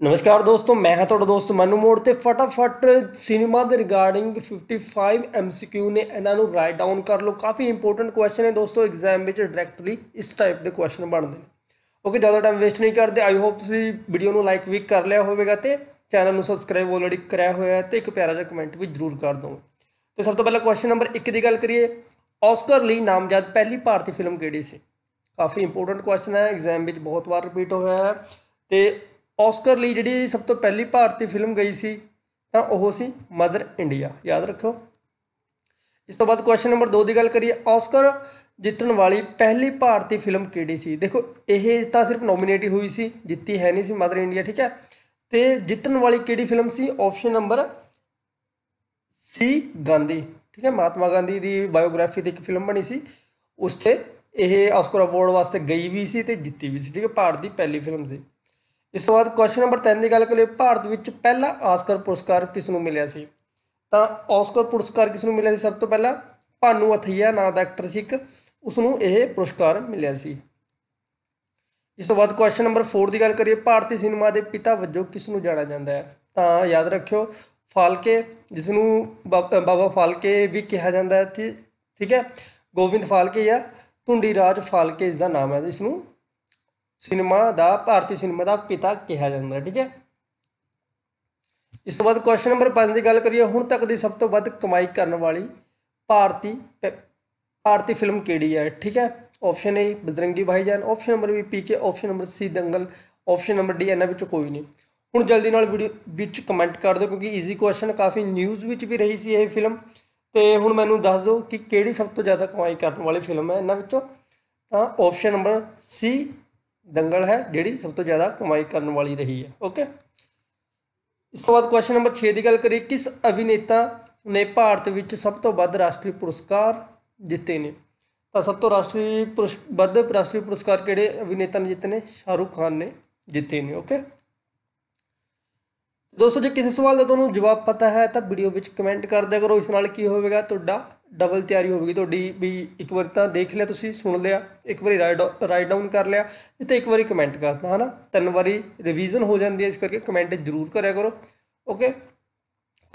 ਨਮਸਕਾਰ ਦੋਸਤੋ, ਮੈਂ ਹਾਂ ਤੁਹਾਡਾ ਦੋਸਤ ਮਨੂ ਮੋੜ ਤੇ ਫਟਾਫਟ ਸਿਨੇਮਾ ਦੇ ਰਿਗਾਰਡਿੰਗ 55 ਐਮਸੀਕਿਊ ਨੇ ਇਹਨਾਂ ਨੂੰ ਰਾਈਟ ਡਾਊਨ ਕਰ ਲਓ। ਕਾਫੀ ਇੰਪੋਰਟੈਂਟ ਕੁਐਸਚਨ ਹੈ ਦੋਸਤੋ ਐਗਜ਼ਾਮ ਵਿੱਚ ਡਾਇਰੈਕਟਲੀ ਇਸ ਟਾਈਪ ਦੇ ਕੁਐਸਚਨ ਬਣਦੇ ਨੇ। ਓਕੇ ਜ਼ਿਆਦਾ ਟਾਈਮ ਵੇਸਟ ਨਹੀਂ ਕਰਦੇ। ਆਈ ਹੋਪ ਤੁਸੀਂ ਵੀਡੀਓ ਨੂੰ ਲਾਈਕ ਵੀ ਕਰ ਲਿਆ ਹੋਵੇਗਾ ਤੇ ਚੈਨਲ ਨੂੰ ਸਬਸਕ੍ਰਾਈਬ ਆਲਰੇਡੀ ਕਰਿਆ ਹੋਇਆ ਹੈ ਤੇ ਇੱਕ ਪਿਆਰਾ ਜਿਹਾ ਕਮੈਂਟ ਵੀ ਜ਼ਰੂਰ ਕਰ ਦਿਓ। ਤੇ ਸਭ ਤੋਂ ਪਹਿਲਾਂ ਕੁਐਸਚਨ ਨੰਬਰ 1 ਦੀ ਗੱਲ ਕਰੀਏ। ਆਸਕਰ ਲਈ ਨਾਮਜ਼ਦ ਪਹਿਲੀ ਭਾਰਤੀ ਫਿਲਮ ਕਿਹੜੀ ਸੀ? ਕਾਫੀ ਇੰਪੋਰਟੈਂਟ ਕੁਐਸਚਨ ਹੈ। ਐਗਜ਼ਾਮ ਵਿੱਚ ਬਹੁਤ ਵਾਰ ਰਿਪੀਟ ਹੋਇਆ ਹੈ। ਤੇ ਆਸਕਰ ਲਈ ਜਿਹੜੀ ਸਭ ਤੋਂ ਪਹਿਲੀ ਭਾਰਤੀ ਫਿਲਮ ਗਈ ਸੀ, ਤਾਂ ਉਹ ਸੀ ਮਦਰ ਇੰਡੀਆ। ਯਾਦ ਰੱਖੋ ਇਸ ਤੋਂ ਬਾਅਦ ਕੁਐਸਚਨ ਨੰਬਰ 2 ਦੀ ਗੱਲ ਕਰੀਏ। ਆਸਕਰ ਜਿੱਤਣ ਵਾਲੀ ਪਹਿਲੀ ਭਾਰਤੀ ਫਿਲਮ ਕਿਹੜੀ ਸੀ? ਦੇਖੋ, ਇਹ ਤਾਂ ਸਿਰਫ ਨੋਮੀਨੇਟ ਹੀ ਹੋਈ ਸੀ, ਜਿੱਤੀ ਹੈ ਨਹੀਂ ਸੀ ਮਦਰ ਇੰਡੀਆ, ਠੀਕ ਹੈ? ਤੇ ਜਿੱਤਣ ਵਾਲੀ ਕਿਹੜੀ ਫਿਲਮ ਸੀ? ਆਪਸ਼ਨ ਨੰਬਰ ਸੀ ਗਾਂਧੀ, ਠੀਕ ਹੈ? ਮਹਾਤਮਾ ਗਾਂਧੀ ਦੀ ਬਾਇਓਗ੍ਰਾਫੀ ਤੇ ਇੱਕ ਫਿਲਮ ਬਣੀ ਸੀ। ਉਸ ਤੇ ਇਹ ਆਸਕਰ ਅਵਾਰਡ ਵਾਸਤੇ ਗਈ ਵੀ ਸੀ ਤੇ ਜਿੱਤੀ ਵੀ ਸੀ, ਠੀਕ ਹੈ? ਭਾਰਤ ਦੀ ਪਹਿਲੀ ਫਿਲਮ ਸੀ। ਇਸ ਤੋਂ ਬਾਅਦ ਕੁਐਸਚਨ ਨੰਬਰ 3 ਦੀ ਗੱਲ ਕਰੀਏ, ਭਾਰਤ ਵਿੱਚ ਪਹਿਲਾ ਆਸਕਰ ਪੁਰਸਕਾਰ ਕਿਸ ਨੂੰ ਮਿਲਿਆ ਸੀ? ਤਾਂ ਆਸਕਰ ਪੁਰਸਕਾਰ ਕਿਸ ਨੂੰ ਮਿਲਿਆ ਸੀ? ਸਭ ਤੋਂ ਪਹਿਲਾਂ ਭਾਨੂ ਅਥਈਆ, ਨਾਂ ਦਾ ਐਕਟਰ ਸੀ ਇੱਕ ਉਸ ਨੂੰ ਇਹ ਪੁਰਸਕਾਰ ਮਿਲਿਆ ਸੀ। ਇਸ ਤੋਂ ਬਾਅਦ ਕੁਐਸਚਨ ਨੰਬਰ 4 ਦੀ ਗੱਲ ਕਰੀਏ, ਭਾਰਤੀ ਸਿਨੇਮਾ ਦੇ ਪਿਤਾ ਵਜੋਂ ਕਿਸ ਨੂੰ ਜਾਣਿਆ ਜਾਂਦਾ ਹੈ? ਤਾਂ ਯਾਦ ਰੱਖਿਓ, ਫਾਲਕੇ ਜਿਸ ਨੂੰ ਬਾਬਾ ਫਾਲਕੇ ਵੀ ਕਿਹਾ ਜਾਂਦਾ ਹੈ ਠੀਕ ਹੈ? ਗੋਬਿੰਦ ਫਾਲਕੇ ਜਾਂ ਧੁੰਡੀ ਰਾਜ ਫਾਲਕੇ ਇਸ ਦਾ ਨਾਮ ਹੈ ਇਸ ਨੂੰ ਸਿਨੇਮਾ ਦਾ ਭਾਰਤੀ ਸਿਨੇਮਾ ਦਾ ਪਿਤਾ ਕਿਹਾ ਜਾਂਦਾ ਠੀਕ ਹੈ। ਇਸ ਤੋਂ ਬਾਅਦ ਕੁਐਸਚਨ ਨੰਬਰ 5 ਦੀ ਗੱਲ ਕਰੀਏ, ਹੁਣ ਤੱਕ ਦੀ ਸਭ ਤੋਂ ਵੱਧ ਕਮਾਈ ਕਰਨ ਵਾਲੀ ਭਾਰਤੀ ਭਾਰਤੀ ਫਿਲਮ ਕਿਹੜੀ ਹੈ, ਠੀਕ ਹੈ। Option A Bajrangi Bhaijaan option number B PK option number C Dangal option number D ਇਹਨਾਂ ਵਿੱਚੋਂ ਕੋਈ ਨਹੀਂ। ਹੁਣ ਜਲਦੀ ਨਾਲ ਵੀਡੀਓ ਵਿੱਚ ਕਮੈਂਟ ਕਰ ਦਿਓ, ਕਿਉਂਕਿ ਈਜ਼ੀ ਕੁਐਸਚਨ ਕਾਫੀ ਨਿਊਜ਼ ਵਿੱਚ ਵੀ ਰਹੀ ਸੀ ਇਹ ਫਿਲਮ ਤੇ ਹੁਣ ਮੈਨੂੰ ਦੱਸ ਦਿਓ ਕਿ ਕਿਹੜੀ ਸਭ ਤੋਂ ਜ਼ਿਆਦਾ ਕਮਾਈ ਕਰਨ ਵਾਲੀ ਫਿਲਮ ਹੈ ਇਹਨਾਂ ਵਿੱਚੋਂ। ਤਾਂ ਆਪਸ਼ਨ ਨੰਬਰ ਸੀ ਦੰਗਲ ਹੈ ਜਿਹੜੀ ਸਭ ਤੋਂ ਜ਼ਿਆਦਾ ਕਮਾਈ ਕਰਨ ਵਾਲੀ ਰਹੀ ਹੈ। ਓਕੇ ਇਸ ਤੋਂ ਬਾਅਦ ਕੁਐਸਚਨ ਨੰਬਰ 6 ਦੀ ਗੱਲ ਕਰੀਏ, ਕਿਸ ਅਭਿਨੇਤਾ ਨੇ ਭਾਰਤ ਵਿੱਚ ਸਭ ਤੋਂ ਵੱਧ ਰਾਸ਼ਟਰੀ ਪੁਰਸਕਾਰ ਜਿੱਤੇ ਨੇ? ਤਾਂ ਸਭ ਤੋਂ ਰਾਸ਼ਟਰੀ ਵੱਧ ਰਾਸ਼ਟਰੀ ਪੁਰਸਕਾਰ ਕਿਹੜੇ ਅਭਿਨੇਤਾ ਨੇ ਜਿੱਤੇ ਨੇ? ਸ਼ਾਹਰੁਖ ਖਾਨ ਨੇ ਜਿੱਤੇ ਨੇ। ਓਕੇ ਦੋਸਤੋ, ਜੇ ਕਿਸੇ ਸਵਾਲ ਦਾ ਤੁਹਾਨੂੰ ਜਵਾਬ ਪਤਾ ਹੈ, ਤਾਂ ਵੀਡੀਓ ਵਿੱਚ ਕਮੈਂਟ ਕਰ ਦਿਆ ਕਰੋ। ਇਸ ਨਾਲ ਕੀ ਹੋਵੇਗਾ? ਤੁਹਾਡਾ ਡਬਲ ਤਿਆਰੀ ਹੋਵੇਗੀ। ਤੁਹਾਡੀ ਵੀ ਇੱਕ ਵਾਰ ਤਾਂ ਦੇਖ ਲਿਆ ਤੁਸੀਂ, ਸੁਣ ਲਿਆ, ਇੱਕ ਵਾਰੀ ਰਾਈਟ ਡਾਊਨ ਕਰ ਲਿਆ, ਤੇ ਇੱਕ ਵਾਰੀ ਕਮੈਂਟ ਕਰਤਾ, ਹਨਾ? ਤਿੰਨ ਵਾਰੀ ਰਿਵੀਜ਼ਨ ਹੋ ਜਾਂਦੀ ਹੈ, ਇਸ ਕਰਕੇ ਕਮੈਂਟ ਜ਼ਰੂਰ ਕਰਿਆ ਕਰੋ। ਓਕੇ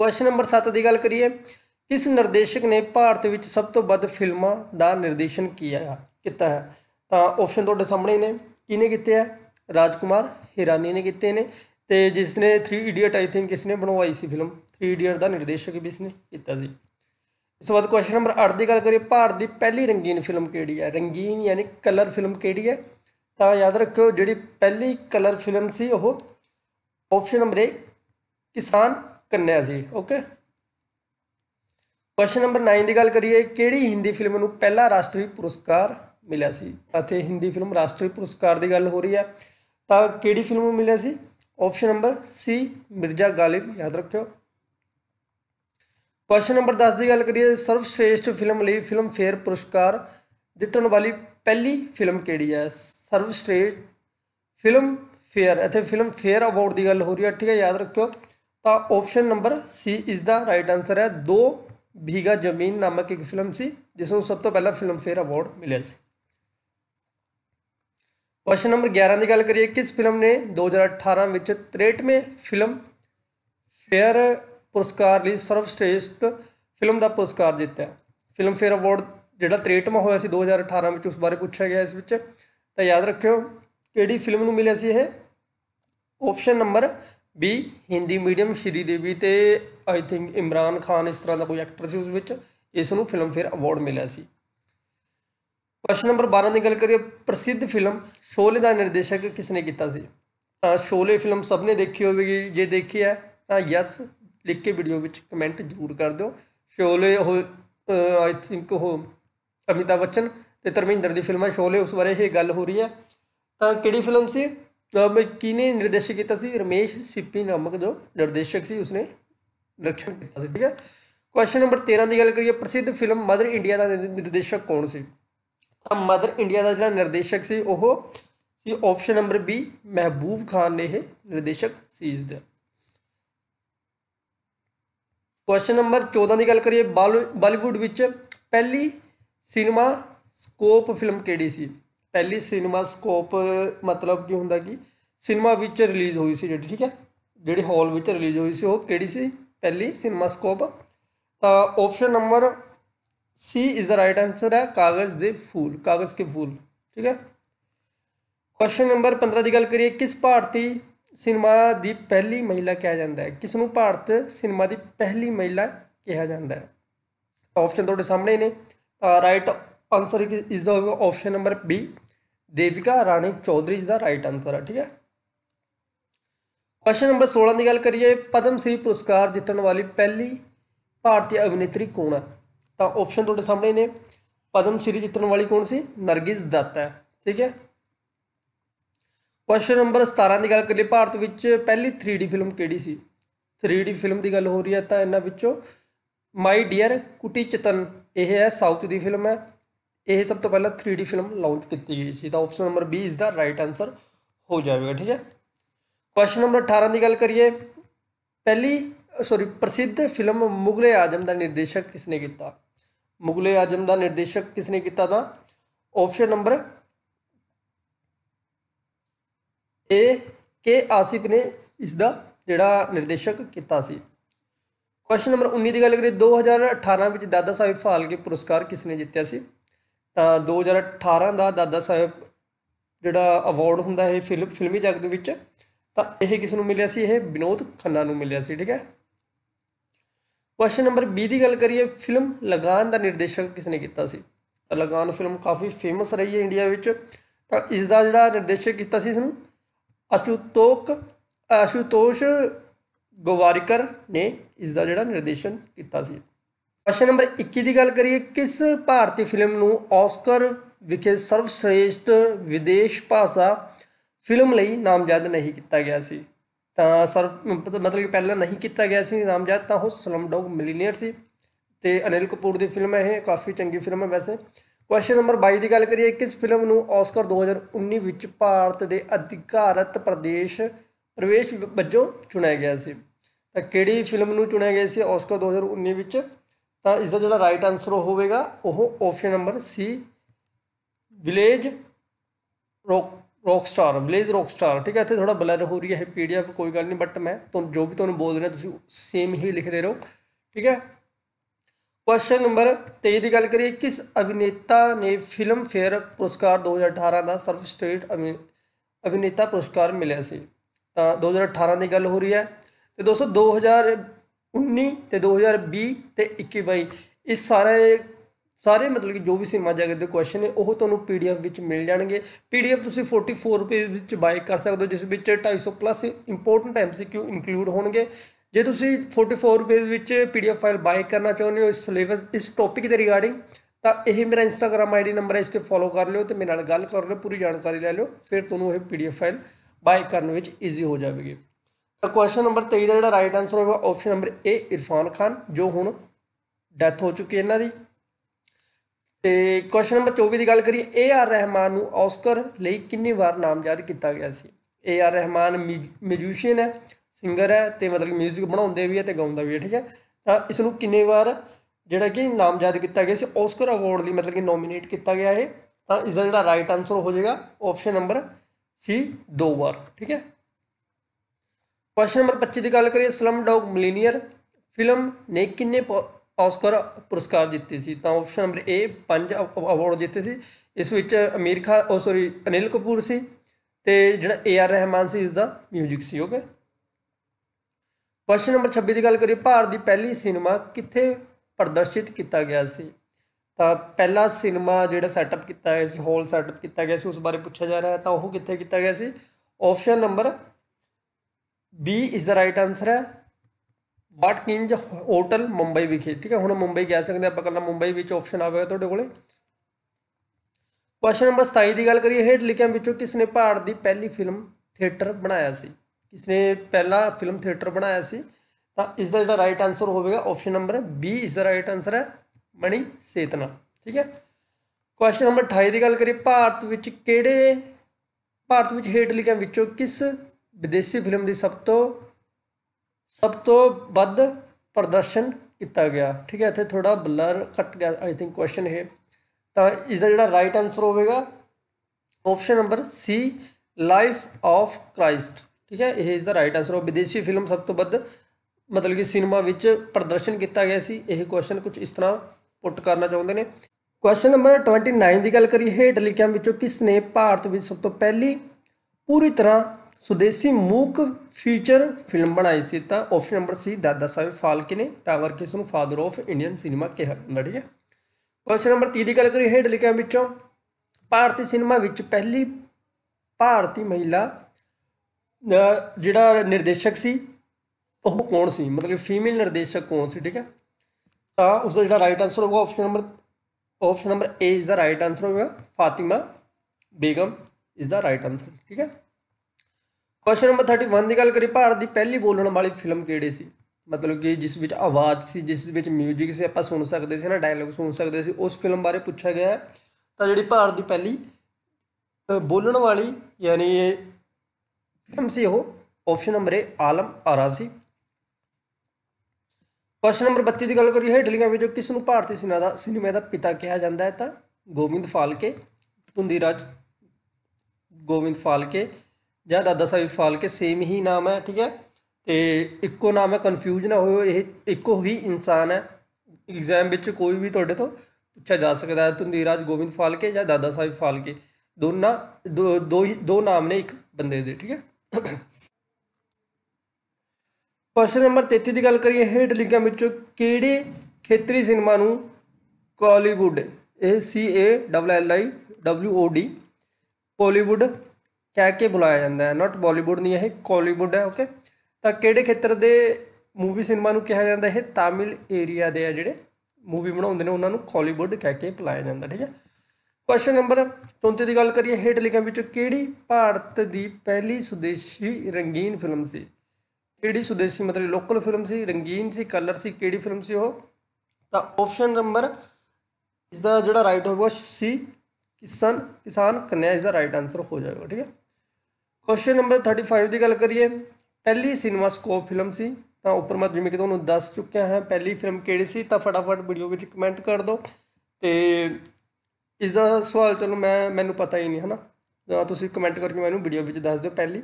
ਕੁਐਸਚਨ ਨੰਬਰ 7 ਦੀ ਗੱਲ ਕਰੀਏ। ਕਿਸ ਨਿਰਦੇਸ਼ਕ ਨੇ ਭਾਰਤ ਵਿੱਚ ਸਭ ਤੋਂ ਵੱਧ ਫਿਲਮਾਂ ਦਾ ਨਿਰਦੇਸ਼ਨ ਕੀਤਾ ਕੀਤਾ ਹੈ? ਤਾਂ ਆਪਸ਼ਨ ਤੁਹਾਡੇ ਸਾਹਮਣੇ ਨੇ। ਕਿਹਨੇ ਕੀਤੇ ਆ? ਰਾਜਕੁਮਾਰ, ਹਿਰਾਨੀ ਨੇ ਕੀਤੇ ਨੇ। ਤੇ ਜਿਸ ਨੇ 3 ਇਡੀਅਟ ਆਈ ਥਿੰਕ ਇਸ ਨੇ ਬਣਵਾਈ ਸੀ ਫਿਲਮ 3 ਇਡੀਅਟ ਦਾ ਨਿਰਦੇਸ਼ਕ ਵੀ ਇਸ ਨੇ ਕੀਤਾ ਸੀ। ਇਸ ਤੋਂ ਬਾਅਦ ਕੁਐਸਚਨ ਨੰਬਰ 8 ਦੀ ਗੱਲ ਕਰੀਏ, ਭਾਰਤ ਦੀ ਪਹਿਲੀ ਰੰਗੀਨ ਫਿਲਮ ਕਿਹੜੀ ਹੈ? ਰੰਗੀਨ ਯਾਨੀ ਕਲਰ ਫਿਲਮ ਕਿਹੜੀ ਹੈ? ਤਾਂ ਯਾਦ ਰੱਖਿਓ, ਜਿਹੜੀ ਪਹਿਲੀ ਕਲਰ ਫਿਲਮ ਸੀ ਉਹ ਆਪਸ਼ਨ ਨੰਬਰ 1 ਕਿਸਾਨ ਕੰਨਿਆ ਸੀ। ਓਕੇ ਕੁਐਸਚਨ ਨੰਬਰ 9 ਦੀ ਗੱਲ ਕਰੀਏ, ਕਿਹੜੀ ਹਿੰਦੀ ਫਿਲਮ ਨੂੰ ਪਹਿਲਾ ਰਾਸ਼ਟਰੀ ਪੁਰਸਕਾਰ ਮਿਲਿਆ ਸੀ? ਅਤੇ ਹਿੰਦੀ ਫਿਲਮ ਰਾਸ਼ਟਰੀ ਪੁਰਸਕਾਰ ਦੀ ਗੱਲ ਹੋ ਰਹੀ ਹੈ, ਤਾਂ ਕਿਹੜੀ ਫਿਲਮ ਨੂੰ ਮਿਲਿਆ ਸੀ? Option number C Mirza Ghalib ਯਾਦ ਰੱਖਿਓ। ਕੁਐਸਚਨ ਨੰਬਰ 10 ਦੀ ਗੱਲ ਕਰੀਏ ਸਰਵਸ਼੍ਰੇਸ਼ਟ ਫਿਲਮ ਲਈ ਫਿਲਮ ਫੇਅਰ ਪੁਰਸਕਾਰ ਜਿੱਤਣ ਵਾਲੀ ਪਹਿਲੀ ਫਿਲਮ ਕਿਹੜੀ ਹੈ? ਸਰਵਸ਼੍ਰੇਸ਼ਟ ਫਿਲਮ ਫੇਅਰ ਇੱਥੇ ਫਿਲਮ ਫੇਅਰ ਅਵਾਰਡ ਦੀ ਗੱਲ ਹੋ ਰਹੀ ਹੈ, ਠੀਕ ਹੈ, ਯਾਦ ਰੱਖਿਓ। ਤਾਂ ਆਪਸ਼ਨ ਨੰਬਰ ਸੀ ਇਸ ਦਾ ਰਾਈਟ ਆਨਸਰ ਹੈ। ਦੋ ਭੀਗਾ ਜ਼ਮੀਨ ਨਾਮਕ ਇੱਕ ਫਿਲਮ ਸੀ, ਜਿਸ ਨੂੰ ਸਭ ਤੋਂ ਪਹਿਲਾਂ ਫਿਲਮ ਫੇਅਰ ਅਵਾਰਡ ਮਿਲਿਆ ਸੀ। ਕੁਐਸਚਨ ਨੰਬਰ 11 ਦੀ ਗੱਲ ਕਰੀਏ, ਕਿਸ ਫਿਲਮ ਨੇ 2018 ਵਿੱਚ 63ਵੇਂ ਫਿਲਮ ਫੇਅਰ ਪੁਰਸਕਾਰ ਲਈ ਸਰਵਸ਼੍ਰੇਸ਼ਟ ਫਿਲਮ ਦਾ ਪੁਰਸਕਾਰ ਜਿੱਤਿਆ? ਫਿਲਮ ਫੇਅਰ ਅਵਾਰਡ ਜਿਹੜਾ 63ਵਾਂ ਹੋਇਆ ਸੀ 2018 ਵਿੱਚ, ਉਸ ਬਾਰੇ ਪੁੱਛਿਆ ਗਿਆ ਇਸ ਵਿੱਚ। ਤਾਂ ਯਾਦ ਰੱਖਿਓ, ਕਿਹੜੀ ਫਿਲਮ ਨੂੰ ਮਿਲਿਆ ਸੀ ਇਹ? Option number B Hindi medium Sridevi ਤੇ ਆਈ ਥਿੰਕ ਇਮਰਾਨ ਖਾਨ ਇਸ ਤਰ੍ਹਾਂ ਦਾ ਕੋਈ ਐਕਟਰ ਸੀ ਉਸ ਵਿੱਚ, ਇਸ ਨੂੰ ਫਿਲਮ ਫੇਅਰ ਅਵਾਰਡ ਮਿਲਿਆ ਸੀ। ਕੁਐਸਚਨ ਨੰਬਰ 12 ਦੀ ਗੱਲ ਕਰੀਏ, ਪ੍ਰਸਿੱਧ ਫਿਲਮ ਸ਼ੋਲੇ ਦਾ ਨਿਰਦੇਸ਼ਕ ਕਿਸ ਨੇ ਕੀਤਾ ਸੀ? ਤਾਂ ਸ਼ੋਲੇ ਫਿਲਮ ਸਭ ਨੇ ਦੇਖੀ ਹੋਵੇਗੀ, ਜੇ ਦੇਖੀ ਹੈ ਤਾਂ ਯੈਸ ਲਿਖ ਕੇ ਵੀਡੀਓ ਵਿੱਚ ਕਮੈਂਟ ਜ਼ਰੂਰ ਕਰ ਦਿਓ। ਸ਼ੋਲੇ ਉਹ ਆਈ ਥਿੰਕ ਉਹ ਅਮਿਤਾਭ ਬੱਚਨ ਤੇ ਧਰਮਿੰਦਰ ਦੀ ਫਿਲਮ ਹੈ ਸ਼ੋਲੇ, ਉਸ ਬਾਰੇ ਇਹ ਗੱਲ ਹੋ ਰਹੀ ਹੈ। ਤਾਂ ਕਿਹੜੀ ਫਿਲਮ ਸੀ? ਕਿਨੇ ਨਿਰਦੇਸ਼ਕ ਕੀਤਾ ਸੀ? ਰਮੇਸ਼ ਸਿੱਪੀ ਨਾਮਕ ਜੋ ਨਿਰਦੇਸ਼ਕ ਸੀ, ਉਸਨੇ ਨਿਰੀਖਣ ਕੀਤਾ ਸੀ, ਠੀਕ ਹੈ। ਕੁਐਸਚਨ ਨੰਬਰ 13 ਦੀ ਗੱਲ ਕਰੀਏ, ਪ੍ਰਸਿੱਧ ਫਿਲਮ ਮਦਰ ਇੰਡੀਆ ਦਾ ਨਿਰਦੇਸ਼ਕ ਕੌਣ ਸੀ? ਤਾਂ ਮਦਰ ਇੰਡੀਆ ਦਾ ਜਿਹੜਾ ਨਿਰਦੇਸ਼ਕ ਸੀ, ਉਹ ਸੀ option number B Mehboob Khan ਨੇ ਇਹ ਨਿਰਦੇਸ਼ਕ ਸੀ ਇਸ ਦਾ ਕੁਐਸਚਨ ਨੰਬਰ 14 ਦੀ ਗੱਲ ਕਰੀਏ ਬਾਲੀਵੁੱਡ ਵਿੱਚ ਪਹਿਲੀ ਸਿਨੇਮਾ ਸਕੋਪ ਫਿਲਮ ਕਿਹੜੀ ਸੀ? ਪਹਿਲੀ ਸਿਨੇਮਾ ਸਕੋਪ ਮਤਲਬ ਕੀ ਹੁੰਦਾ ਕਿ ਸਿਨੇਮਾ ਵਿੱਚ ਰਿਲੀਜ਼ ਹੋਈ ਸੀ ਜਿਹੜੀ, ਠੀਕ ਹੈ? ਜਿਹੜੀ ਹਾਲ ਵਿੱਚ ਰਿਲੀਜ਼ ਹੋਈ ਸੀ, ਉਹ ਕਿਹੜੀ ਸੀ? ਪਹਿਲੀ ਸਿਨੇਮਾਸਕੋਪ ਤਾਂ option number C is the right answer ਹੈ ਕਾਗਜ਼ ਦੇ ਫੂਲ ਕਾਗਜ਼ ਕੇ ਫੂਲ ਠੀਕ ਹੈ ਕੁਐਸਚਨ ਨੰਬਰ 15 ਦੀ ਗੱਲ ਕਰੀਏ ਕਿਸ ਭਾਰਤੀ ਸਿਨੇਮਾ ਦੀ ਪਹਿਲੀ ਮਹਿਲਾ ਕਿਹਾ ਜਾਂਦਾ ਹੈ ਕਿਸ ਨੂੰ ਭਾਰਤ ਸਿਨੇਮਾ ਦੀ ਪਹਿਲੀ ਮਹਿਲਾ ਕਿਹਾ ਜਾਂਦਾ ਹੈ ਆਪਸ਼ਨ ਤੁਹਾਡੇ ਸਾਹਮਣੇ ਨੇ ਰਾਈਟ ਆਨਸਰ ਇਜ਼ ਦਾ ਹੋਵੇਗਾ option number B Devika Rani Chaudhary is the right answer ਹੈ ਠੀਕ ਹੈ ਕੁਐਸਚਨ ਨੰਬਰ 16 ਦੀ ਗੱਲ ਕਰੀਏ ਪਦਮ ਸ਼੍ਰੀ ਪੁਰਸਕਾਰ ਜਿੱਤਣ ਵਾਲੀ ਪਹਿਲੀ ਭਾਰਤੀ ਅਭਿਨੇਤਰੀ ਕੌਣ ਹੈ ਤਾਂ ਆਪਸ਼ਨ ਤੁਹਾਡੇ ਸਾਹਮਣੇ ਨੇ। ਪਦਮ ਸ਼੍ਰੀ ਜਿੱਤਣ ਵਾਲੀ ਕੌਣ ਸੀ? ਨਰਗਿਸ ਦੱਤ ਹੈ। ਠੀਕ ਹੈ। ਕੁਐਸਚਨ ਨੰਬਰ 17 ਦੀ ਗੱਲ ਕਰੀਏ। ਭਾਰਤ ਵਿੱਚ ਪਹਿਲੀ 3D ਫਿਲਮ ਕਿਹੜੀ ਸੀ? 3D ਫਿਲਮ ਦੀ ਗੱਲ ਹੋ ਰਹੀ ਹੈ ਤਾਂ ਇਹਨਾਂ ਵਿੱਚੋਂ ਮਾਈ ਡੀਅਰ ਕੁਟੀ ਚਤਨ, ਇਹ ਹੈ ਸਾਊਥ ਦੀ ਫਿਲਮ ਹੈ। ਇਹ ਸਭ ਤੋਂ ਪਹਿਲਾਂ 3D ਫਿਲਮ ਲਾਂਚ ਕੀਤੀ ਗਈ ਸੀ। ਤਾਂ ਆਪਸ਼ਨ ਨੰਬਰ ਬੀ ਇਸ ਦਾ ਰਾਈਟ ਆਨਸਰ ਹੋ ਜਾਵੇਗਾ। ਠੀਕ ਹੈ। ਕੁਐਸਚਨ ਨੰਬਰ 18 ਦੀ ਗੱਲ ਕਰੀਏ। ਪਹਿਲੀ ਸੌਰੀ ਪ੍ਰਸਿੱਧ ਫਿਲਮ ਮੁਗਲੇ ਆਜ਼ਮ ਦਾ ਨਿਰਦੇਸ਼ਕ ਕਿਸਨੇ ਕੀਤਾ? ਮੁਗਲੇ ਆਜ਼ਮ ਦਾ ਨਿਰਦੇਸ਼ਕ ਕਿਸਨੇ ਕੀਤਾ ਤਾਂ? Option number A K Asif ਨੇ ਇਸ ਦਾ ਜਿਹੜਾ ਨਿਰਦੇਸ਼ਕ ਕੀਤਾ ਸੀ। ਕੁਐਸਚਨ ਨੰਬਰ 19 ਦੀ ਗੱਲ ਕਰੀਏ 2018 ਵਿੱਚ ਦਾਦਾ ਸਾਹਿਬ ਫਾਲਕੇ ਪੁਰਸਕਾਰ ਕਿਸ ਨੇ ਜਿੱਤਿਆ ਸੀ? ਤਾਂ 2018 ਦਾ ਦਾਦਾ ਸਾਹਿਬ ਜਿਹੜਾ ਅਵਾਰਡ ਹੁੰਦਾ ਹੈ ਫਿਲਮ ਫਿਲਮੀ ਜਗਤ ਵਿੱਚ, ਤਾਂ ਇਹ ਕਿਸ ਨੂੰ ਮਿਲਿਆ ਸੀ? ਇਹ ਵਿਨੋਦ ਖੰਨਾ ਨੂੰ ਮਿਲਿਆ ਸੀ, ਠੀਕ ਹੈ? ਕੁਐਸਚਨ ਨੰਬਰ 20 ਦੀ ਗੱਲ ਕਰੀਏ ਫਿਲਮ ਲਗਾਨ ਦਾ ਨਿਰਦੇਸ਼ਕ ਕਿਸ ਨੇ ਕੀਤਾ ਸੀ? ਤਾਂ ਲਗਾਨ ਫਿਲਮ ਕਾਫੀ ਫੇਮਸ ਰਹੀ ਹੈ ਇੰਡੀਆ ਵਿੱਚ। ਤਾਂ ਇਸ ਦਾ ਜਿਹੜਾ ਨਿਰਦੇਸ਼ਕ ਕੀਤਾ ਸੀ ਇਸ ਨੂੰ ਅਸ਼ੂਤੋਕ, ਅਸ਼ੂਤੋਸ਼ ਗੋਵਾਰੀਕਰ ਨੇ ਇਸ ਦਾ ਜਿਹੜਾ ਨਿਰਦੇਸ਼ਨ ਕੀਤਾ ਸੀ। ਕੁਐਸਚਨ ਨੰਬਰ 21 ਦੀ ਗੱਲ ਕਰੀਏ, ਕਿਸ ਭਾਰਤੀ ਫਿਲਮ ਨੂੰ ਆਸਕਰ ਵਿਖੇ ਸਰਵਸ਼੍ਰੇਸ਼ਟ ਵਿਦੇਸ਼ ਭਾਸ਼ਾ ਫਿਲਮ ਲਈ ਨਾਮਜ਼ਦ ਨਹੀਂ ਕੀਤਾ ਗਿਆ ਸੀ? ਤਾਂ ਸਰ, ਮਤਲਬ ਕਿ ਪਹਿਲਾਂ ਨਹੀਂ ਕੀਤਾ ਗਿਆ ਸੀ ਨਾਮਜ਼ਦ ਤਾਂ ਉਹ ਸਲਮ ਡੌਗ ਮਿਲੀਨੀਅਰ ਸੀ ਤੇ ਅਨਿਲ ਕਪੂਰ ਦੀ ਫਿਲਮ ਹੈ ਇਹ, ਕਾਫੀ ਚੰਗੀ ਫਿਲਮ ਹੈ ਵੈਸੇ। ਕੁਐਸਚਨ ਨੰਬਰ 22 ਦੀ ਗੱਲ ਕਰੀਏ ਕਿਸ ਫਿਲਮ ਨੂੰ ਆਸਕਰ 2019 ਵਿੱਚ ਭਾਰਤ ਦੇ ਅਧਿਕਾਰਤ ਪ੍ਰਦੇਸ਼ ਪ੍ਰਵੇਸ਼ ਵਜੋਂ ਚੁਣਿਆ ਗਿਆ ਸੀ। ਤਾਂ ਕਿਹੜੀ ਫਿਲਮ ਨੂੰ ਚੁਣਿਆ ਗਿਆ ਸੀ ਆਸਕਰ 2019 ਵਿੱਚ? ਤਾਂ ਇਸ ਦਾ ਜਿਹੜਾ ਰਾਈਟ ਆਨਸਰ ਹੋਵੇਗਾ, ਉਹ option number C village rock rock star village rock star ਠੀਕ ਹੈ, ਇੱਥੇ ਥੋੜਾ ਬਲਰ ਹੋ ਰਹੀ ਹੈ ਪੀਡੀਐਫ ਕੋਈ ਗੱਲ ਨਹੀਂ ਬਟ ਮੈਂ ਤੁਹਾਨੂੰ ਜੋ ਵੀ ਤੁਹਾਨੂੰ ਬੋਲ ਰਿਹਾ, ਤੁਸੀਂ ਸੇਮ ਹੀ ਲਿਖਦੇ ਰਹੋ, ਠੀਕ ਹੈ। ਕੁਐਸਚਨ ਨੰਬਰ 23 ਦੀ ਗੱਲ ਕਰੀਏ, ਕਿਸ ਅਭਿਨੇਤਾ ਨੇ ਫਿਲਮ ਫੇਅਰ ਪੁਰਸਕਾਰ 2018 ਦਾ ਸਰਵਸ਼੍ਰੇਸ਼ਟ ਅਭਿਨੇਤਾ ਪੁਰਸਕਾਰ ਮਿਲਿਆ ਸੀ? ਤਾਂ 2018 ਦੀ ਗੱਲ ਹੋ ਰਹੀ ਹੈ, ਤੇ ਦੋਸਤੋ 2019 ਤੇ 2020 ਤੇ 21 ਇਸ ਸਾਰੇ ਸਾਰੇ ਮਤਲਬ ਕਿ ਜੋ ਵੀ ਸੀਮਾ ਜਗਤ ਦੇ ਕੁਐਸਚਨ ਨੇ, ਉਹ ਤੁਹਾਨੂੰ ਪੀਡੀਐਫ ਵਿੱਚ ਮਿਲ ਜਾਣਗੇ। ਪੀਡੀਐਫ ਤੁਸੀਂ 44 ਰੁਪਏ ਵਿੱਚ ਬਾਈ ਕਰ ਸਕਦੇ ਹੋ, ਜਿਸ ਵਿੱਚ 250 ਪਲੱਸ ਇੰਪੋਰਟੈਂਟ ਐਮਸੀਕਿਊ ਇਨਕਲੂਡ ਹੋਣਗੇ। ਜੇ ਤੁਸੀਂ 44 ਰੁਪਏ ਵਿੱਚ ਪੀਡੀਐਫ ਫਾਈਲ ਬਾਈ ਕਰਨਾ ਚਾਹੁੰਦੇ ਹੋ, ਇਸ ਸਿਲੇਬਸ ਇਸ ਟੌਪਿਕ ਦੇ ਰਿਗਾਰਡਿੰਗ ਤਾਂ ਇਹ ਮੇਰਾ ਇੰਸਟਾਗ੍ਰam ਆਈਡੀ ਨੰਬਰ ਹੈ, ਇਸ ਤੇ ਫੋਲੋ ਕਰ ਲਿਓ ਤੇ ਮੇਰੇ ਨਾਲ ਗੱਲ ਕਰ ਲਿਓ, ਪੂਰੀ ਜਾਣਕਾਰੀ ਲੈ ਲਿਓ, ਫਿਰ ਤੁਹਾਨੂੰ ਇਹ ਪੀਡੀਐਫ ਫਾਈਲ ਬਾਈ ਕਰਨ ਵਿੱਚ ਈਜ਼ੀ ਹੋ ਜਾਵੇਗੀ। ਤਾਂ ਕੁਐਸਚਨ ਨੰਬਰ 23 ਦਾ ਜਿਹੜਾ ਰਾਈਟ ਆਨਸਰ ਹੋਵੇਗਾ option number A Irfan Khan, ਜੋ ਹੁਣ ਡੈਥ ਹੋ ਚੁੱਕੀ ਹੈ ਇਹਨਾਂ ਦੀ। ਤੇ ਕੁਐਸਚਨ ਨੰਬਰ 24 ਦੀ ਗੱਲ ਕਰੀਏ ਏ ਆਰ ਰਹਿਮਾਨ ਨੂੰ ਆਸਕਰ ਲਈ ਕਿੰਨੀ ਵਾਰ ਨਾਮਜ਼ਦ ਕੀਤਾ ਗਿਆ ਸੀ? ਏ ਆਰ ਰਹਿਮਾਨ ਮਿਊਜ਼ੀਸ਼ੀਅਨ ਹੈ ਸਿੰਗਰ ਹੈ ਤੇ ਮਤਲਬ ਮਿਊਜ਼ਿਕ ਬਣਾਉਂਦੇ ਵੀ ਹੈ ਤੇ ਗਾਉਂਦਾ ਵੀ ਹੈ, ਠੀਕ ਹੈ? ਤਾਂ ਇਸ ਨੂੰ ਕਿੰਨੇ ਵਾਰ ਜਿਹੜਾ ਕਿ ਨਾਮਜ਼ਦ ਕੀਤਾ ਗਿਆ ਸੀ ਆਸਕਰ ਅਵਾਰਡ ਲਈ ਮਤਲਬ ਕਿ ਨੋਮੀਨੇਟ ਕੀਤਾ ਗਿਆ ਹੈ ਤਾਂ ਇਸ ਦਾ ਜਿਹੜਾ ਰਾਈਟ ਆਨਸਰ ਹੋ ਜਾਏਗਾ ਆਪਸ਼ਨ ਨੰਬਰ ਸੀ ਦੋ ਵਾਰ, ਠੀਕ ਹੈ? ਕੁਐਸਚਨ ਨੰਬਰ 25 ਦੀ ਗੱਲ ਕਰੀਏ ਸਲਮ ਡੌਗ ਮਿਲੀਨੀਅਰ ਫਿਲਮ ਨੇ ਕਿੰਨੇ ਆਸਕਰ ਪੁਰਸਕਾਰ ਜਿੱਤੇ ਸੀ। ਤਾਂ ਆਪਸ਼ਨ ਨੰਬਰ ਏ ਪੰਜ ਅਵਾਰਡ ਜਿੱਤੇ ਸੀ। ਇਸ ਵਿੱਚ ਅਮੀਰ ਖਾਨ ਉਹ ਸੌਰੀ ਅਨਿਲ ਕਪੂਰ ਸੀ ਤੇ ਜਿਹੜਾ ਏ ਆਰ ਰਹਿਮਾਨ ਸੀ ਇਸ ਦਾ 뮤직 ਸੀ ਓਕੇ ਕੁਐਸਚਨ ਨੰਬਰ 26 ਦੀ ਗੱਲ ਕਰੀਏ, ਭਾਰਤ ਦੀ ਪਹਿਲੀ ਸਿਨੇਮਾ ਕਿੱਥੇ ਪ੍ਰਦਰਸ਼ਿਤ ਕੀਤਾ ਗਿਆ ਸੀ? ਤਾਂ ਪਹਿਲਾ ਸਿਨੇਮਾ ਜਿਹੜਾ ਸੈਟਅਪ ਕੀਤਾ ਗਿਆ ਸੀ ਹਾਲ ਸੈਟਅਪ ਕੀਤਾ ਗਿਆ ਸੀ, ਉਸ ਬਾਰੇ ਪੁੱਛਿਆ ਜਾ ਰਿਹਾ ਤਾਂ ਉਹ ਕਿੱਥੇ ਕੀਤਾ ਗਿਆ ਸੀ? Option number B is the right answer ਹੈ। ਵਾਟ ਕਿੰਜ ਹੋਟਲ ਮੁੰਬਈ ਵਿਖੇ, ਠੀਕ ਹੈ? ਹੁਣ ਮੁੰਬਈ ਕਹਿ ਸਕਦੇ ਆਪਾਂ ਕੱਲਾ ਮੁੰਬਈ ਵਿੱਚ ਆਪਸ਼ਨ ਆਵੇਗਾ ਤੁਹਾਡੇ ਕੋਲੇ। ਕੁਐਸਚਨ ਨੰਬਰ 27 ਦੀ ਗੱਲ ਕਰੀਏ, ਹੇਠ ਲਿਖਿਆਂ ਵਿੱਚੋਂ ਕਿਸ ਨੇ ਭਾਰਤ ਦੀ ਪਹਿਲੀ ਫਿਲਮ ਥੀਏਟਰ ਬਣਾਇਆ ਸੀ? ਕਿਸ ਨੇ ਪਹਿਲਾ ਫਿਲਮ ਥੀਏਟਰ ਬਣਾਇਆ ਸੀ? ਤਾਂ ਇਸ ਦਾ ਜਿਹੜਾ ਰਾਈਟ ਆਨਸਰ ਹੋਵੇਗਾ ਆਪਸ਼ਨ ਨੰਬਰ ਬੀ ਇਸ ਦਾ ਰਾਈਟ ਆਨਸਰ ਹੈ ਮਣੀ ਸੇਤਨਾ, ਠੀਕ ਹੈ? ਕੁਐਸਚਨ ਨੰਬਰ 28 ਦੀ ਗੱਲ ਕਰੀਏ, ਭਾਰਤ ਵਿੱਚ ਕਿਹੜੇ, ਭਾਰਤ ਵਿੱਚ ਹੇਠ ਲਿਖਿਆਂ ਵਿੱਚੋਂ ਕਿਸ ਵਿਦੇਸ਼ੀ ਫਿਲਮ ਦੀ ਸਭ ਤੋਂ ਸਭ ਤੋਂ ਵੱਧ ਪ੍ਰਦਰਸ਼ਨ ਕੀਤਾ ਗਿਆ। ਠੀਕ ਹੈ, ਇੱਥੇ ਥੋੜਾ ਬਲਰ ਕੱਟ ਗਿਆ ਆਈ ਥਿੰਕ ਕੁਐਸਚਨ ਇਹ। ਤਾਂ ਇਸ ਦਾ ਜਿਹੜਾ ਰਾਈਟ ਆਨਸਰ ਹੋਵੇਗਾ option number C life of Christ ਠੀਕ ਹੈ, ਇਹ ਇਜ਼ ਦਾ ਰਾਈਟ ਆਨਸਰ ਉਹ ਵਿਦੇਸ਼ੀ ਫਿਲਮ ਸਭ ਤੋਂ ਵੱਧ, ਮਤਲਬ ਕਿ ਸਿਨੇਮਾ ਵਿੱਚ ਪ੍ਰਦਰਸ਼ਨ ਕੀਤਾ ਗਿਆ ਸੀ। ਇਹ ਕੁਐਸਚਨ ਕੁਝ ਇਸ ਤਰ੍ਹਾਂ ਪੁੱਟ ਕਰਨਾ ਚਾਹੁੰਦੇ ਨੇ। ਕੁਐਸਚਨ ਨੰਬਰ 29 ਦੀ ਗੱਲ ਕਰੀਏ, ਹੇਠ ਲਿਖਿਆਂ ਵਿੱਚੋਂ ਕਿਸ ਨੇ ਭਾਰਤ ਵਿੱਚ ਸਭ ਤੋਂ ਪਹਿਲੀ ਪੂਰੀ ਤਰ੍ਹਾਂ ਸੁਦੇਸੀ ਮੂਕ ਫੀਚਰ ਫਿਲਮ ਬਣਾਈ ਸੀ ਤਾਂ ਆਪਸ਼ਨ ਨੰਬਰ ਸੀ ਦਾਦਾ ਸਾਹਿਬ ਫਾਲਕੇ ਨੇ, ਤਾਂ ਕਰਕੇ ਇਸ ਨੂੰ ਫਾਦਰ ਆਫ ਇੰਡੀਅਨ ਸਿਨੇਮਾ ਕਿਹਾ ਜਾਂਦਾ, ਠੀਕ ਹੈ। ਕੁਐਸਚਨ ਨੰਬਰ 30 ਦੀ ਗੱਲ ਕਰੀਏ ਹੇਠ ਲਿਖਿਆ ਵਿੱਚੋਂ, ਭਾਰਤੀ ਸਿਨੇਮਾ ਵਿੱਚ ਪਹਿਲੀ ਭਾਰਤੀ ਮਹਿਲਾ ਜਿਹੜਾ ਨਿਰਦੇਸ਼ਕ ਸੀ, ਉਹ ਕੌਣ ਸੀ? ਮਤਲਬ ਫੀਮੇਲ ਨਿਰਦੇਸ਼ਕ ਕੌਣ ਸੀ, ਠੀਕ ਹੈ। ਤਾਂ ਉਸ ਦਾ ਜਿਹੜਾ ਰਾਈਟ ਆਨਸਰ ਹੋਊਗਾ option number option number A is the right answer ਹੋਊਗਾ, Fatima Begum is the right answer ਠੀਕ ਹੈ। ਕੁਐਸਚਨ ਨੰਬਰ 31 ਦੀ ਗੱਲ ਕਰੀ ਭਾਰਤ ਦੀ ਪਹਿਲੀ ਬੋਲਣ ਵਾਲੀ ਫਿਲਮ ਕਿਹੜੀ ਸੀ? ਮਤਲਬ ਕਿ ਜਿਸ ਵਿੱਚ ਆਵਾਜ਼ ਸੀ, ਜਿਸ ਵਿੱਚ 뮤직 ਸੀ, ਆਪਾਂ ਸੁਣ ਸਕਦੇ ਸੀ ਨਾ ਡਾਇਲੌਗ ਸੁਣ ਸਕਦੇ ਸੀ, ਉਸ ਫਿਲਮ ਬਾਰੇ ਪੁੱਛਿਆ ਗਿਆ ਹੈ। ਤਾਂ ਜਿਹੜੀ ਭਾਰਤ ਦੀ ਪਹਿਲੀ ਬੋਲਣ ਵਾਲੀ, ਯਾਨੀ ਫਿਲਮ ਸੀ ਉਹ option number A Alam Ara C. Question number 32 ਦੀ ਗੱਲ ਕਰੀਏ ਹੇਠ ਵਿੱਚੋਂ ਕਿਸ ਨੂੰ ਭਾਰਤੀ ਸਿਨੇਮਾ ਦਾ ਸਿਨੇਮਾ ਦਾ ਪਿਤਾ ਕਿਹਾ ਜਾਂਦਾ ਹੈ? ਤਾਂ ਗੋਬਿੰਦ ਫਾਲਕੇ ਧੁੰਦੀਰਾਜ ਗੋਬਿੰਦ ਫਾਲਕੇ ਜਾਂ ਦਾਦਾ ਸਾਹਿਬ ਫਾਲਕੇ ਸੇਮ ਹੀ ਨਾਮ ਹੈ, ਠੀਕ ਹੈ? ਤੇ ਇੱਕੋ ਨਾਮ ਹੈ ਕਨਫਿਊਜ਼ ਨਾ ਹੋਇਓ, ਇਹ ਇੱਕੋ ਹੀ ਇਨਸਾਨ ਹੈ। ਐਗਜ਼ਾਮ ਵਿੱਚ ਕੋਈ ਵੀ ਤੁਹਾਡੇ ਤੋਂ ਪੁੱਛਿਆ ਜਾ ਸਕਦਾ ਹੈ, ਧੁੰਦੀਰਾਜ ਗੋਬਿੰਦ ਫਾਲਕੇ ਜਾਂ ਦਾਦਾ ਸਾਹਿਬ ਫਾਲਕੇ। ਦੋਨਾਂ, ਦੋ ਦੋ ਹੀ, ਦੋ ਨਾਮ ਨੇ ਇੱਕ ਬੰਦੇ ਦੇ, ਠੀਕ ਹੈ? ਕੁਐਸਚਨ ਨੰਬਰ 33 ਦੀ ਗੱਲ ਕਰੀਏ, ਹੇਠ ਲਿਖਿਆਂ ਵਿੱਚੋਂ ਕਿਹੜੇ ਖੇਤਰੀ ਸਿਨੇਮਾ ਨੂੰ ਕੋਲੀਵੁੱਡ ਇਹ ਸੀ A double L I W O D Kaliwood ਕਹਿ ਕੇ ਬੁਲਾਇਆ ਜਾਂਦਾ ਹੈ। ਨਾਟ ਬਾਲੀਵੁੱਡ ਨਹੀਂ, ਇਹ ਕੋਲੀਵੁੱਡ ਹੈ ਓਕੇ ਤਾਂ ਕਿਹੜੇ ਖੇਤਰ ਦੇ ਮੂਵੀ ਸਿਨੇਮਾ ਨੂੰ ਕਿਹਾ ਜਾਂਦਾ? ਇਹ ਤਾਮਿਲ ਏਰੀਆ ਦੇ ਆ ਜਿਹੜੇ ਮੂਵੀ ਬਣਾਉਂਦੇ ਨੇ, ਉਹਨਾਂ ਨੂੰ ਕੋਲੀਵੁੱਡ ਕਹਿ ਕੇ ਬੁਲਾਇਆ ਜਾਂਦਾ, ਠੀਕ ਹੈ? ਕੁਐਸਚਨ ਨੰਬਰ 34 ਦੀ ਗੱਲ ਕਰੀਏ, ਹੇਠ ਲਿਖਿਆਂ ਵਿੱਚੋਂ ਕਿਹੜੀ ਭਾਰਤ ਦੀ ਪਹਿਲੀ ਸੁਦੇਸ਼ੀ ਰੰਗੀਨ ਫਿਲਮ ਸੀ? ਕਿਹੜੀ ਸੁਦੇਸ਼ੀ ਮਤਲਬ ਲੋਕਲ ਫਿਲਮ ਸੀ, ਰੰਗੀਨ ਸੀ ਕਲਰ ਸੀ, ਕਿਹੜੀ ਫਿਲਮ ਸੀ ਉਹ? ਤਾਂ ਆਪਸ਼ਨ ਨੰਬਰ ਇਸ ਦਾ ਜਿਹੜਾ ਰਾਈਟ ਹੋਵੇਗਾ ਸੀ ਕਿਸਾਨ ਕਿਸਾਨ ਕੰਨਿਆ ਇਸ ਦਾ ਰਾਈਟ ਆਨਸਰ ਹੋ ਜਾਏਗਾ, ਠੀਕ ਹੈ? ਕੁਐਸਚਨ ਨੰਬਰ 35 ਦੀ ਗੱਲ ਕਰੀਏ। ਪਹਿਲੀ ਸਿਨੇਮਾ ਸਕੋਪ ਫਿਲਮ ਸੀ, ਤਾਂ ਉੱਪਰ ਮੈਂ ਜਿਵੇਂ ਕਿ ਤੁਹਾਨੂੰ ਦੱਸ ਚੁੱਕਿਆ ਹਾਂ, ਪਹਿਲੀ ਫਿਲਮ ਕਿਹੜੀ ਸੀ, ਤਾਂ ਫਟਾਫਟ ਵੀਡੀਓ ਵਿੱਚ ਕਮੈਂਟ ਕਰ ਦਿਓ। ਤੇ ਇਸ ਦਾ ਸਵਾਲ ਚਲੋ ਮੈਂ, ਮੈਨੂੰ ਪਤਾ ਹੀ ਨਹੀਂ, ਹਨਾ? ਜਾਂ ਤੁਸੀਂ ਕਮੈਂਟ ਕਰਕੇ ਮੈਨੂੰ ਵੀਡੀਓ ਵਿੱਚ ਦੱਸ ਦਿਓ ਪਹਿਲੀ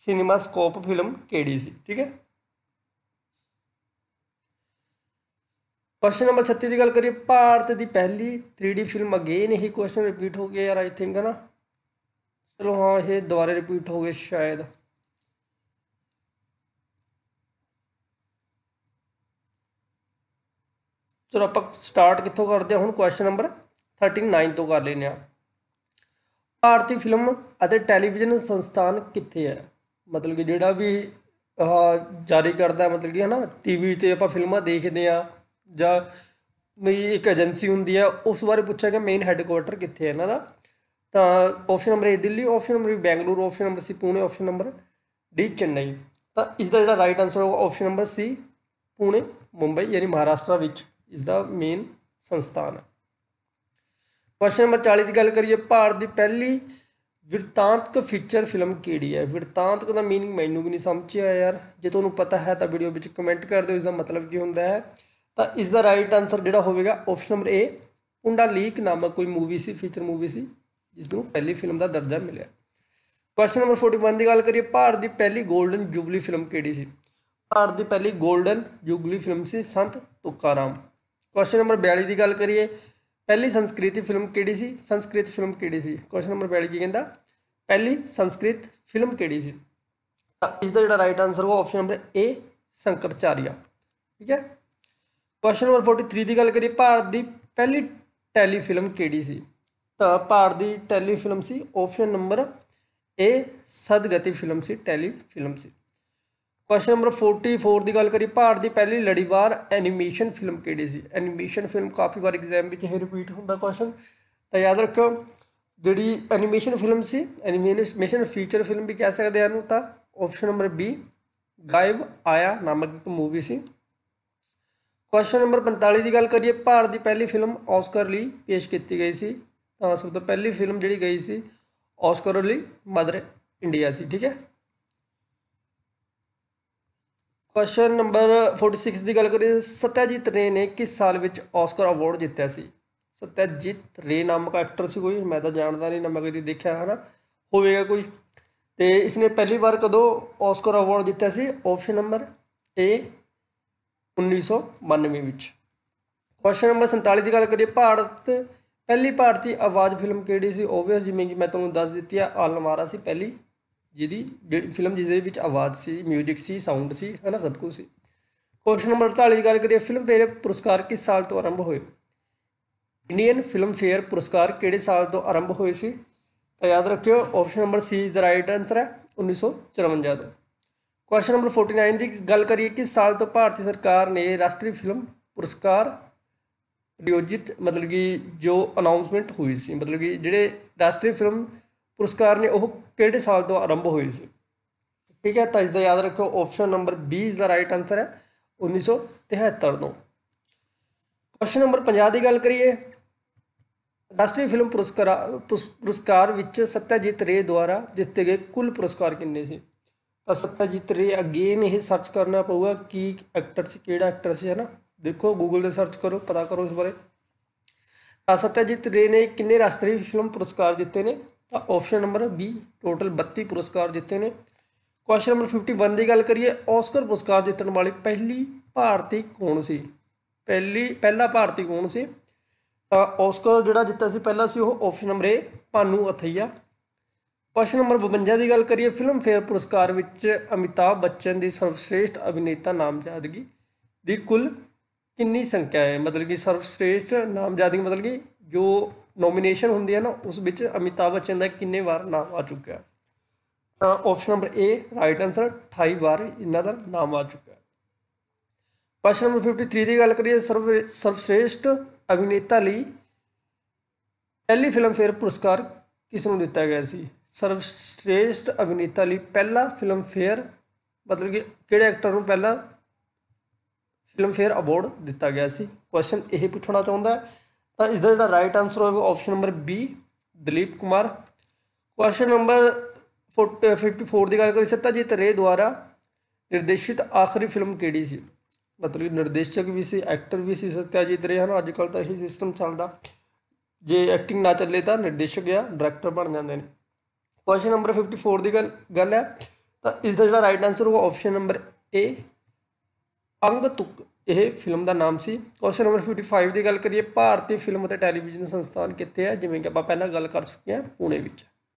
ਸਿਨੇਮਾ ਸਕੋਪ ਫਿਲਮ ਕਿਹੜੀ ਸੀ, ਠੀਕ ਹੈ? ਕੁਐਸਚਨ ਨੰਬਰ 36 ਦੀ ਗੱਲ ਕਰੀਏ, ਭਾਰਤ ਦੀ ਪਹਿਲੀ 3D ਫਿਲਮ ਅਗੇਨ ਇਹੀ ਕੁਐਸਚਨ ਰਿਪੀਟ ਹੋ ਗਿਆ ਯਾਰ ਆਈ ਥਿੰਕ ਹੈ ਨਾ ਚਲੋ ਹਾਂ, ਇਹ ਦੁਬਾਰੇ ਰਿਪੀਟ ਹੋ ਗਏ ਸ਼ਾਇਦ। ਚਲੋ ਆਪਾਂ ਸਟਾਰਟ ਕਿੱਥੋਂ ਕਰਦੇ ਹਾਂ? ਹੁਣ ਕੁਐਸਚਨ ਨੰਬਰ 39 ਤੋਂ ਕਰ ਲੈਂਦੇ ਹਾਂ। ਭਾਰਤੀ ਫਿਲਮ ਅਤੇ ਟੈਲੀਵਿਜ਼ਨ ਸੰਸਥਾਨ ਕਿੱਥੇ ਹੈ? ਮਤਲਬ ਕਿ ਜਿਹੜਾ ਵੀ ਜਾਰੀ ਕਰਦਾ ਮਤਲਬ ਕਿ ਹਨਾ ਟੀਵੀ ਤੇ ਆਪਾਂ ਫਿਲਮਾਂ ਦੇਖਦੇ ਆ ਜਾਂ ਵੀ ਇੱਕ ਏਜੰਸੀ ਹੁੰਦੀ ਹੈ, ਉਸ ਬਾਰੇ ਪੁੱਛਿਆ ਗਿਆ ਮੇਨ ਹੈੱਡਕੁਆਟਰ ਕਿੱਥੇ ਹੈ ਇਹਨਾਂ ਦਾ? ਤਾਂ option number A Delhi option number B Bengaluru option number C Pune option number D Chennai. ਤਾਂ ਇਸ ਦਾ ਜਿਹੜਾ ਰਾਈਟ ਆਨਸਰ ਹੋਊਗਾ option number C Pune, Mumbai ਯਾਨੀ ਮਹਾਰਾਸ਼ਟਰ ਵਿੱਚ ਇਸ ਦਾ ਮੇਨ ਸੰਸਥਾਨ ਹੈ। ਕੁਐਸਚਨ ਨੰਬਰ 40 ਦੀ ਗੱਲ ਕਰੀਏ, ਭਾਰਤ ਦੀ ਪਹਿਲੀ ਵਿਰਤਾਂਤਕ ਫੀਚਰ ਫਿਲਮ ਕਿਹੜੀ ਹੈ? ਵਿਰਤਾਂਤਕ ਦਾ ਮੀਨਿੰਗ ਮੈਨੂੰ ਵੀ ਨਹੀਂ ਸਮਝ ਆਇਆ ਯਾਰ। ਜੇ ਤੁਹਾਨੂੰ ਪਤਾ ਹੈ ਤਾਂ ਵੀਡੀਓ ਵਿੱਚ ਕਮੈਂਟ ਕਰ ਦਿਓ ਇਸ ਦਾ ਮਤਲਬ ਕੀ ਹੁੰਦਾ ਹੈ। ਤਾਂ ਇਸ ਦਾ ਰਾਈਟ ਆਨਸਰ ਜਿਹੜਾ ਹੋਵੇਗਾ ਆਪਸ਼ਨ ਨੰਬਰ ਏ ਪੁੰਡਾਲੀਕ ਨਾਮਕ ਕੋਈ ਮੂਵੀ ਸੀ ਫੀਚਰ ਮੂਵੀ ਸੀ। ਜਿਸ ਨੂੰ ਪਹਿਲੀ ਫਿਲਮ ਦਾ ਦਰਜਾ ਮਿਲਿਆ। ਕੁਐਸਚਨ ਨੰਬਰ 41 ਦੀ ਗੱਲ ਕਰੀਏ, ਭਾਰਤ ਦੀ ਪਹਿਲੀ 골ਡਨ ਜੁਬਲੀ ਫਿਲਮ ਕਿਹੜੀ ਸੀ? ਭਾਰਤ ਦੀ ਪਹਿਲੀ 골ਡਨ ਜੁਬਲੀ ਫਿਲਮ ਸੀ ਸੰਤ ਤੁਕਾਰਾਮ। ਕੁਐਸਚਨ ਨੰਬਰ 42 ਦੀ ਗੱਲ ਕਰੀਏ, ਪਹਿਲੀ ਸੰਸਕ੍ਰਿਤੀ ਫਿਲਮ ਕਿਹੜੀ ਸੀ? ਸੰਸਕ੍ਰਿਤ ਫਿਲਮ ਕਿਹੜੀ ਸੀ? ਕੁਐਸਚਨ ਨੰਬਰ 42 ਕੀ ਕਹਿੰਦਾ? ਪਹਿਲੀ ਸੰਸਕ੍ਰਿਤ ਫਿਲਮ ਕਿਹੜੀ ਸੀ? ਤਾਂ ਇਸ ਦਾ ਜਿਹੜਾ ਰਾਈਟ ਆਨਸਰ ਹੋਗਾ ਆਪਸ਼ਨ ਨੰਬਰ ਏ ਸ਼ੰਕਰਚਾਰੀਆ। ਠੀਕ ਹੈ? ਕੁਐਸਚਨ ਨੰਬਰ 43 ਦੀ ਗੱਲ ਕਰੀਏ, ਭਾਰਤ ਦੀ ਪਹਿਲੀ ਟੈਲੀ ਫਿਲਮ ਕਿਹੜੀ ਸੀ? ਭਾਰਤ ਦੀ telefilm C option number A Sadgati film C telefilm ਸੀ। ਕੁਐਸਚਨ ਨੰਬਰ 44 ਦੀ ਗੱਲ ਕਰੀ ਭਾਰਤ ਦੀ ਪਹਿਲੀ ਲੜੀਵਾਰ ਐਨੀਮੇਸ਼ਨ ਫਿਲਮ ਕਿਹੜੀ ਸੀ? ਐਨੀਮੇਸ਼ਨ ਫਿਲਮ ਕਾਫੀ ਵਾਰ ਐਗਜ਼ਾਮ ਵਿੱਚ ਇਹ ਰਿਪੀਟ ਹੁੰਦਾ ਕੁਐਸਚਨ ਤਾਂ ਯਾਦ ਰੱਖੋ ਜਿਹੜੀ ਐਨੀਮੇਸ਼ਨ ਫਿਲਮ ਸੀ ਐਨੀਮੇਸ਼ਨ ਫੀਚਰ ਫਿਲਮ ਵੀ ਕਹਿ ਸਕਦੇ ਹਨ ਤਾਂ ਆਪਸ਼ਨ ਨੰਬਰ ਬੀ ਗਾਇਬ ਆਇਆ ਨਾਮਕ ਇੱਕ ਮੂਵੀ ਸੀ। ਕੁਐਸਚਨ ਨੰਬਰ 45 ਦੀ ਗੱਲ ਕਰੀਏ, ਭਾਰਤ ਦੀ ਪਹਿਲੀ ਫਿਲਮ ਆਸਕਰ ਲਈ ਪੇਸ਼ ਕੀਤੀ ਗਈ ਸੀ। ਤਾਂ ਸਭ ਤੋਂ ਪਹਿਲੀ ਫਿਲਮ ਜਿਹੜੀ ਗਈ ਸੀ ਆਸਕਰ ਲਈ ਮਦਰ ਇੰਡੀਆ ਸੀ, ਠੀਕ ਹੈ? ਕੁਐਸਚਨ ਨੰਬਰ 46 ਦੀ ਗੱਲ ਕਰੀਏ, ਸਤਿਆਜੀਤ ਰੇ ਨੇ ਕਿਸ ਸਾਲ ਵਿੱਚ ਆਸਕਰ ਅਵਾਰਡ ਜਿੱਤਿਆ ਸੀ? ਸਤਿਆਜੀਤ ਰੇ ਨਾਮਕ ਐਕਟਰ ਸੀ ਕੋਈ, ਮੈਂ ਤਾਂ ਜਾਣਦਾ ਨਹੀਂ, ਨਾ ਮੈਂ ਕਦੀ ਦੇਖਿਆ, ਹਨਾ? ਹੋਵੇਗਾ ਕੋਈ। ਤੇ ਇਸਨੇ ਪਹਿਲੀ ਵਾਰ ਕਦੋਂ ਆਸਕਰ ਅਵਾਰਡ ਜਿੱਤਿਆ ਸੀ? ਆਪਸ਼ਨ ਨੰਬਰ ਏ 1992 ਵਿੱਚ। ਕੁਐਸਚਨ ਨੰਬਰ 47 ਦੀ ਗੱਲ ਕਰੀਏ, ਭਾਰਤ ਪਹਿਲੀ ਭਾਰਤੀ ਆਵਾਜ਼ ਫਿਲਮ ਕਿਹੜੀ ਸੀ? ਓਬਵੀਅਸ ਜਿਵੇਂ ਕਿ ਮੈਂ ਤੁਹਾਨੂੰ ਦੱਸ ਦਿੱਤੀ ਆ, ਆਲਮਾਰਾ ਸੀ ਪਹਿਲੀ, ਜਿਹਦੀ ਜਿਹੜੀ ਫਿਲਮ ਜਿਸ ਦੇ ਵਿੱਚ ਆਵਾਜ਼ ਸੀ 뮤직 ਸੀ ਸਾਊਂਡ ਸੀ ਹੈ ਨਾ ਸਭ ਕੁਝ ਸੀ। ਕੁਐਸਚਨ ਨੰਬਰ 48 ਦੀ ਗੱਲ ਕਰੀਏ ਫਿਲਮ ਫੇਅਰ ਪੁਰਸਕਾਰ ਕਿਸ ਸਾਲ ਤੋਂ ਆਰੰਭ ਹੋਏ? ਇੰਡੀਅਨ ਫਿਲਮ ਫੇਅਰ ਪੁਰਸਕਾਰ ਕਿਹੜੇ ਸਾਲ ਤੋਂ ਆਰੰਭ ਹੋਏ ਸੀ? ਤਾਂ ਯਾਦ ਰੱਖਿਓ option number C is the right answer ਹੈ 1954 ਤੋਂ। ਕੁਐਸਚਨ ਨੰਬਰ 49 ਦੀ ਗੱਲ ਕਰੀਏ, ਕਿਸ ਸਾਲ ਤੋਂ ਭਾਰਤੀ ਸਰਕਾਰ ਨੇ ਰਾਸ਼ਟਰੀ ਫਿਲਮ ਪੁਰਸਕਾਰ ਆਯੋਜਿਤ ਮਤਲਬ ਕਿ ਜੋ ਅਨਾਉਂਸਮੈਂਟ ਹੋਈ ਸੀ, ਮਤਲਬ ਕਿ ਜਿਹੜੇ ਰਾਸ਼ਟਰੀ ਫਿਲਮ ਪੁਰਸਕਾਰ ਨੇ, ਉਹ ਕਿਹੜੇ ਸਾਲ ਤੋਂ ਆਰੰਭ ਹੋਏ ਸੀ? ਠੀਕ ਹੈ, ਤਾਂ ਇਸ ਦਾ ਯਾਦ ਰੱਖੋ ਆਪਸ਼ਨ ਨੰਬਰ 20 ਇਸ ਦਾ ਰਾਈਟ ਆਨਸਰ ਹੈ 1973 ਤੋਂ। ਕੁਐਸਚਨ ਨੰਬਰ 50 ਦੀ ਗੱਲ ਕਰੀਏ, ਰਾਸ਼ਟਰੀ ਫਿਲਮ ਪੁਰਸਕਾਰ ਪੁਰਸਕਾਰ ਵਿੱਚ ਸਤਿਆਜੀਤ ਰੇ ਦੁਆਰਾ ਦਿੱਤੇ ਗਏ ਕੁੱਲ ਪੁਰਸਕਾਰ ਕਿੰਨੇ ਸੀ? ਤਾਂ ਸਤਿਆਜੀਤ ਰੇ ਅਗੇਨ ਇਹ ਸਰਚ ਕਰਨਾ ਪਊਗਾ ਕੀ ਐਕਟਰ ਸੀ, ਕਿਹੜਾ ਐਕਟਰ ਸੀ, ਹੈ ਨਾ? ਦੇਖੋ ਗੂਗਲ ਤੇ ਸਰਚ ਕਰੋ, ਪਤਾ ਕਰੋ ਇਸ ਬਾਰੇ। ਤਾਂ ਸਤਿਆਜੀਤ ਰੇ ਨੇ ਕਿੰਨੇ ਰਾਸ਼ਟਰੀ ਫਿਲਮ ਪੁਰਸਕਾਰ ਜਿੱਤੇ ਨੇ? ਤਾਂ ਆਪਸ਼ਨ ਨੰਬਰ ਬੀ ਟੋਟਲ 32 ਪੁਰਸਕਾਰ ਜਿੱਤੇ ਨੇ। ਕੁਐਸਚਨ ਨੰਬਰ 51 ਦੀ ਗੱਲ ਕਰੀਏ ਆਸਕਰ ਪੁਰਸਕਾਰ ਜਿੱਤਣ ਵਾਲੀ ਪਹਿਲੀ ਭਾਰਤੀ ਕੌਣ ਸੀ? ਪਹਿਲੀ, ਪਹਿਲਾ ਭਾਰਤੀ ਕੌਣ ਸੀ? ਤਾਂ ਆਸਕਰ ਜਿਹੜਾ ਜਿੱਤਿਆ ਸੀ ਪਹਿਲਾ ਸੀ ਉਹ option number A Bhanu Athaiya. Question number 52 ਦੀ ਗੱਲ ਕਰੀਏ ਫਿਲਮ ਫੇਅਰ ਪੁਰਸਕਾਰ ਵਿੱਚ ਅਮਿਤਾਭ ਬੱਚਨ ਦੀ ਸਰਵਸ਼੍ਰੇਸ਼ਟ ਅਭਿਨੇਤਾ ਨਾਮਜ਼ਦਗੀ ਦੀ ਕੁੱਲ ਕਿੰਨੀ ਸੰਖਿਆ ਹੈ? ਮਤਲਬ ਕਿ ਸਰਵਸ਼੍ਰੇਸ਼ਟ ਨਾਮਜ਼ਦਗੀ ਮਤਲਬ ਕਿ ਜੋ ਨੋਮੀਨੇਸ਼ਨ ਹੁੰਦੀ ਹੈ ਨਾ, ਉਸ ਵਿੱਚ ਅਮਿਤਾਭ ਬੱਚਨ ਦਾ ਕਿੰਨੇ ਵਾਰ ਨਾਮ ਆ ਚੁੱਕਾ ਹੈ? ਤਾਂ option number A right answer 28 ਵਾਰ ਇਹਨਾਂ ਦਾ ਨਾਮ ਆ ਚੁੱਕਾ ਹੈ। ਕੁਐਸਚਨ ਨੰਬਰ 53 ਦੀ ਗੱਲ ਕਰੀਏ, ਸਰਵ ਸਰਵਸ਼੍ਰੇਸ਼ਟ ਅਭਿਨੇਤਾ ਲਈ ਪਹਿਲੀ ਫਿਲਮਫੇਅਰ ਪੁਰਸਕਾਰ ਕਿਸ ਨੂੰ ਦਿੱਤਾ ਗਿਆ ਸੀ? ਸਰਵਸ਼੍ਰੇਸ਼ਟ ਅਭਿਨੇਤਾ ਲਈ ਪਹਿਲਾ ਫਿਲਮਫੇਅਰ ਮਤਲਬ ਕਿ ਕਿਹੜੇ ਐਕਟਰ ਨੂੰ ਪਹਿਲਾ ਫਿਲਮ ਫੇਅਰ ਅਵਾਰਡ ਦਿੱਤਾ ਗਿਆ ਸੀ। ਕੁਐਸਚਨ ਇਹ ਪੁੱਛਣਾ ਚਾਹੁੰਦਾ ਹੈ, ਤਾਂ ਇਸ ਦਾ ਜਿਹੜਾ ਰਾਈਟ ਆਨਸਰ ਹੋਵੇਗਾ option number B Dilip Kumar. Question number 54 ਦੀ ਗੱਲ ਕਰੀ ਸੱਤਾਜੀਤ ਰੇ ਦੁਆਰਾ ਨਿਰਦੇਸ਼ਿਤ ਆਖਰੀ ਫਿਲਮ ਕਿਹੜੀ ਸੀ? ਮਤਲਬ ਨਿਰਦੇਸ਼ਕ ਵੀ ਸੀ ਐਕਟਰ ਵੀ ਸੀ, ਸਤਿਆਜੀਤ ਰੇ, ਹਨ? ਅੱਜ ਕੱਲ ਤਾਂ ਇਹੀ ਸਿਸਟਮ ਚੱਲਦਾ। ਜੇ ਐਕਟਿੰਗ ਨਾ ਚੱਲੇ ਤਾਂ ਨਿਰਦੇਸ਼ਕ ਜਾਂ ਡਾਇਰੈਕਟਰ ਬਣ ਜਾਂਦੇ ਨੇ। ਕੁਐਸਚਨ ਨੰਬਰ 54 ਦੀ ਗੱਲ ਗੱਲ ਹੈ, ਤਾਂ ਇਸ ਦਾ ਜਿਹੜਾ ਰਾਈਟ ਆਨਸਰ ਹੋਗਾ option number A Agantuk, ਇਹ ਫਿਲਮ ਦਾ ਨਾਮ ਸੀ। ਕੁਐਸਚਨ ਨੰਬਰ 55 ਦੀ ਗੱਲ ਕਰੀਏ, ਭਾਰਤੀ ਫਿਲਮ ਅਤੇ ਟੈਲੀਵਿਜ਼ਨ ਸੰਸਥਾਨ ਕਿੱਥੇ ਹੈ ਜਿਵੇਂ ਕਿ ਆਪਾਂ ਪਹਿਲਾਂ ਗੱਲ ਕਰ ਚੁੱਕੇ ਹਾਂ, ਪੁਣੇ ਵਿੱਚ।